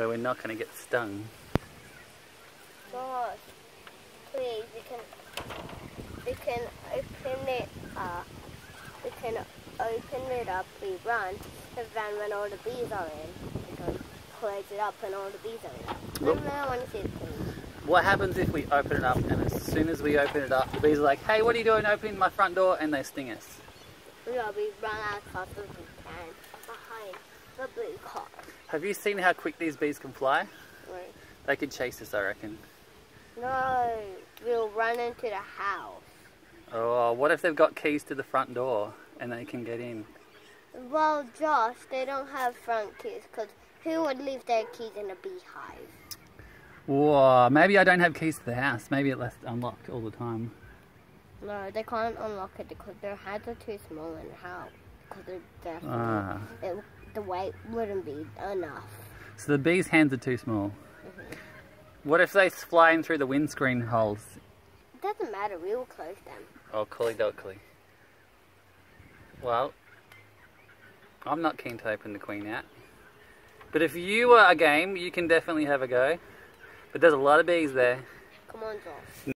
where we're not going to get stung. Boss, please, we can, we can open it up. We can open it up, we run, and then when all the bees are in, we can close it up and all the bees are in. Look. I want to see. What happens if we open it up and as soon as we open it up, the bees are like, hey, what are you doing opening my front door? And they sting us. We will be run as fast as we can behind the blue car. Have you seen how quick these bees can fly? Right. They could chase us, I reckon. No, we'll run into the house. Oh, what if they've got keys to the front door and they can get in? Well, Josh, they don't have front keys because who would leave their keys in a beehive? Whoa, maybe I don't have keys to the house. Maybe it left unlocked all the time. No, they can't unlock it because their hands are too small in the house. Because they're definitely, Ah. it, the weight wouldn't be enough. So the bees' hands are too small. Mm-hmm. What if they fly in through the windscreen holes? It doesn't matter, we will close them. Oh, colly dockly. Well, I'm not keen to open the queen out. But if you are a game, you can definitely have a go. But there's a lot of bees there. Come on, Josh.